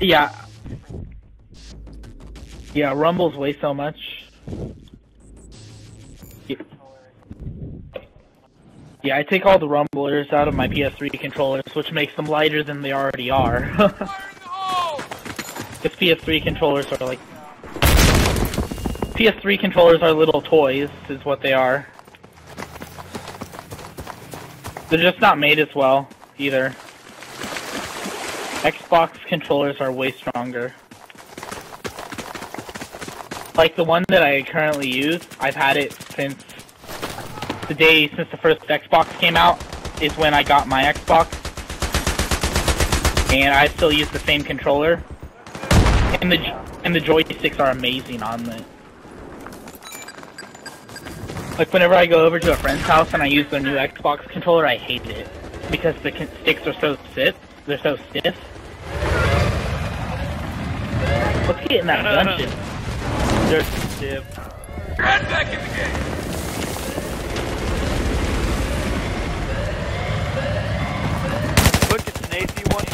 Yeah. Yeah, Rumbles weigh so much. Yeah. I take all the rumblers out of my PS3 controllers, which makes them lighter than they already are. Because PS3 controllers are like... PS3 controllers are little toys, is what they are. They're just not made as well, either. Xbox controllers are way stronger. Like the one that I currently use, I've had it since the day since the first Xbox came out is when I got my Xbox. And I still use the same controller. And the and the joysticks are amazing on it. Like whenever I go over to a friend's house and I use their new Xbox controller, I hate it because the sticks are so stiff. They're so stiff. Let's get in that dungeon. They're stiff. Right back in the game. Look, it's an AC-1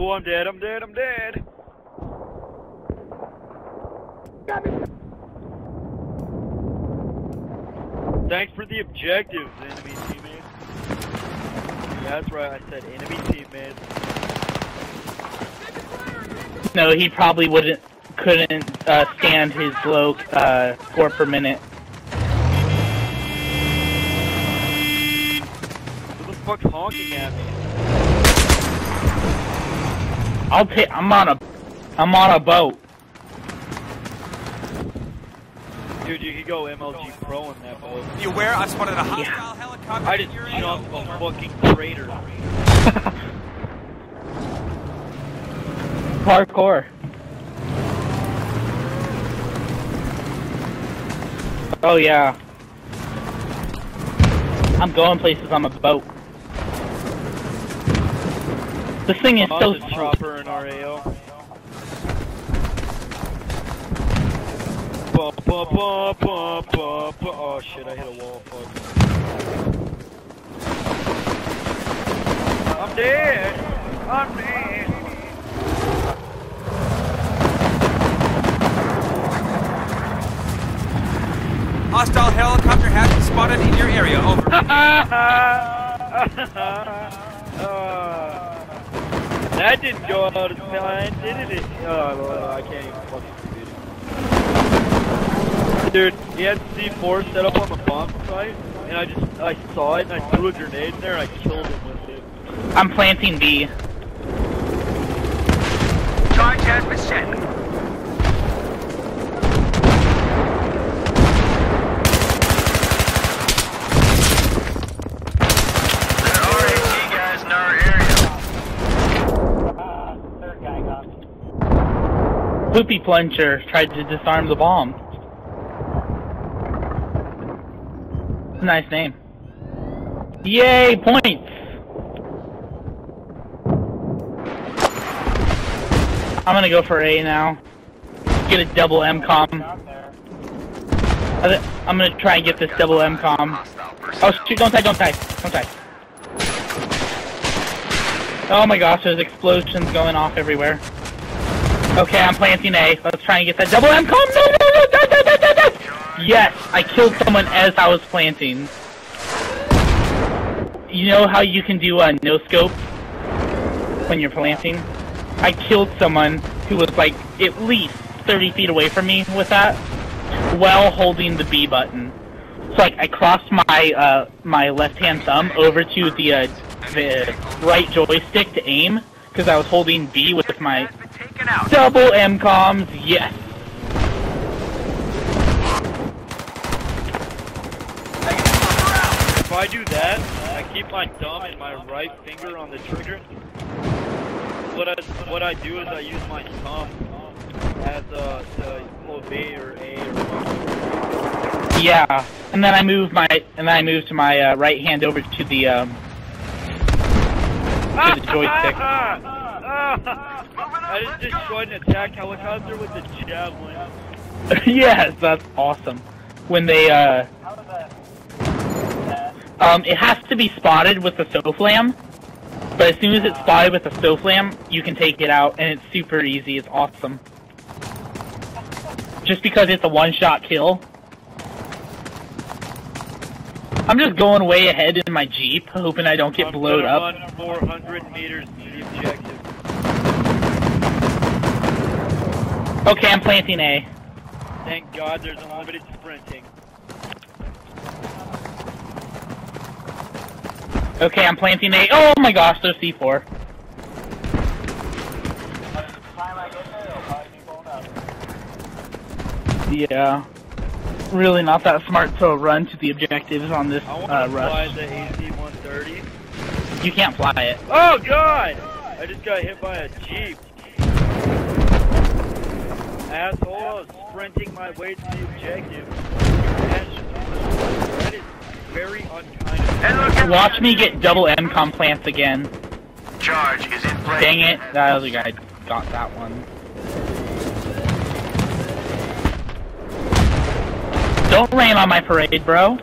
Oh, I'm dead, I'm dead, I'm dead. Thanks for the objectives, enemy teammates. That's right, I said enemy teammates. No, he probably wouldn't, couldn't uh, stand his low uh, score per minute. Who the fuck's honking at me? I'll take. I'm on a. I'm on a boat. Dude, you could go MLG Pro in that boat. You aware I spotted a hostile helicopter I in just your area? jumped a fucking crater. Parkour. Oh yeah. I'm going places on a boat. This thing is so Oh, the chopper and RAO. Ba, ba, ba, ba, ba, ba. Oh shit, I hit a wall. Fuck. I'm dead. I'm dead. Hostile helicopter has been spotted in your area. Over. That didn't go out as planned, did it? Oh, well, I can't even fucking do it. Dude, he had C4 set up on the bomb site, and I just, I saw it, and I threw a grenade in there, and I killed him with it. I'm planting B. Charge has been set. There are AT guys in our area. third guy got me. Poopy Plunger tried to disarm the bomb. Nice name. Yay, points! I'm gonna go for A now. Get a double M-com. I'm gonna try and get this double M-com. Oh shoot, don't die, don't die, don't die. Oh my gosh, there's explosions going off everywhere. Okay, I'm planting A. Let's try and get that double M. No, no, no, die, die, die, die, die. Yes, I killed someone as I was planting. You know how you can do a no scope when you're planting? I killed someone who was like at least 30 feet away from me with that while holding the B button. So like I crossed my uh, my left hand thumb over to the uh, the right joystick to aim because I was holding B with my taken out. double M comms. Yes. If I do that, I keep my thumb and my right finger on the trigger. What I, what I do is I use my thumb as a, to obey or A or Yeah. And then I move my and then I move to my uh, right hand over to the um, to the joystick. I just destroyed an attack helicopter with the javelin. yes, that's awesome. When they, uh... Um, it has to be spotted with the SOFLAM, but as soon as it's spotted with the SOFLAM, you can take it out, and it's super easy, it's awesome. Just because it's a one-shot kill. I'm just going way ahead in my Jeep, hoping I don't get I'm blowed up. 400 meters to the objective. Okay, I'm planting A. Thank God there's unlimited sprinting. Okay, I'm planting A. Oh my gosh, there's C4. Yeah. Really not that smart to run to the objectives on this I uh, to fly rush. the AC-130. You can't fly it. Oh God! I just got hit by a jeep. Asshole, I was sprinting my way to the objective. That is very unkind of And look at Watch me get double MCOM plants again. Charge is in place. Dang it, that other guy got that one. Don't rain on my parade, bro.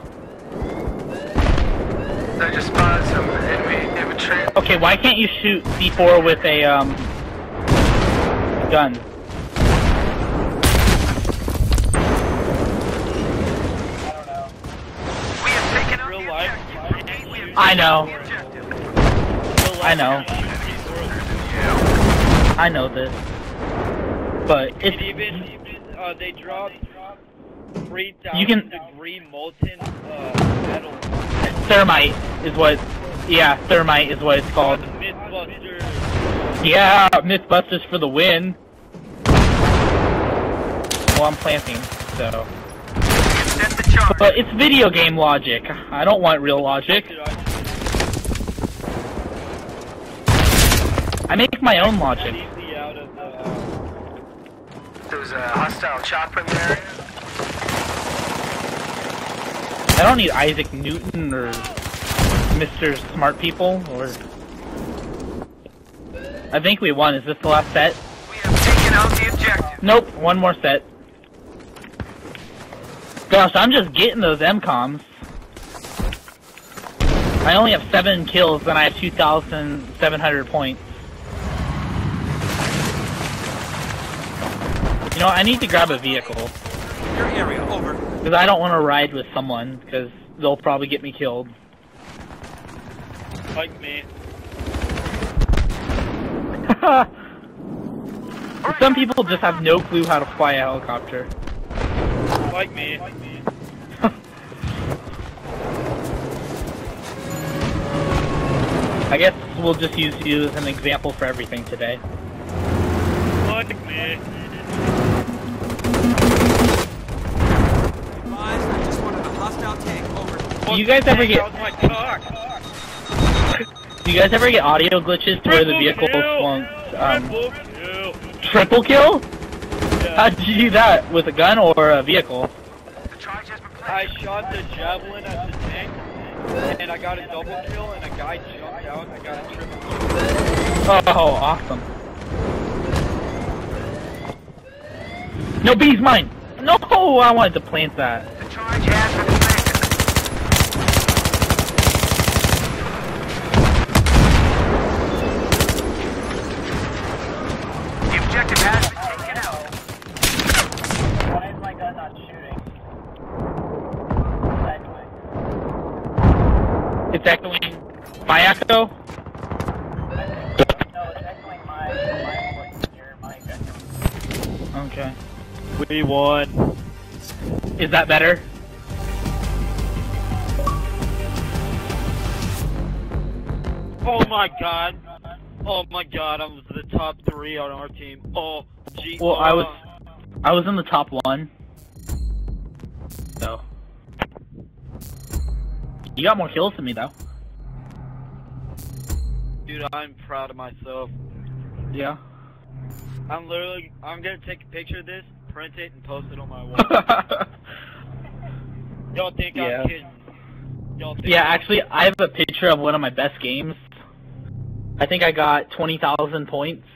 I just spotted some enemy infantry. Okay, why can't you shoot C4 with a, um, gun? I know. taken the objective. Real I know. you shoot people. I know this. But And it's, even, uh, they dropped 3,000 You can- degree molten, uh, metal. thermite is what, yeah, thermite is what it's Called called. Mythbusters. Yeah, Mythbusters for the win. Well, I'm planting, so. Set the charge. But it's video game logic. I don't want real logic. Dude, I make my own logic. completely out of the, There's a hostile chopper in there. I don't need Isaac Newton or Mr. Smart People or. I think we won. Is this the last set? We have taken out the objective. Nope, one more set. Gosh, I'm just getting those MCOMs. I only have seven kills, and I have 2,700 points. You know, I need to grab a vehicle. Your area, over. Because I don't want to ride with someone, because they'll probably get me killed. like me. Some people just have no clue how to fly a helicopter. Like me. I guess we'll just use you as an example for everything today. Like me. Advised, I just wanted a hostile tank, over. Do you guys ever get That was my cock. do you guys ever get audio glitches to where the vehicle Triple kill. won't um, Triple kill. triple kill? Yeah. How did you do that? With a gun or a vehicle? The charge has been placed. I shot the javelin at the tank, and I got a double kill, and a guy jumped out, and I got a triple kill. Oh, awesome. No, bees mine! No, I wanted to plant that. The charge has been planted. The objective has been taken out. Why is my gun not shooting? Echoing. It's echoing. My echo? No, it's echoing my my voice. Your mic echo. Okay. We won. Is that better? Oh my god. Oh my god, I was the top three on our team. Oh, gee. Well, I was I was in the top one. So. You got more kills than me though. Dude, I'm proud of myself. Yeah. I'm literally, I'm gonna take a picture of this, print it, and post it on my wall. Y'all think Yeah. I'm kidding? Y'all think yeah, I'm- actually I have a picture of one of my best games. I think I got 20,000 points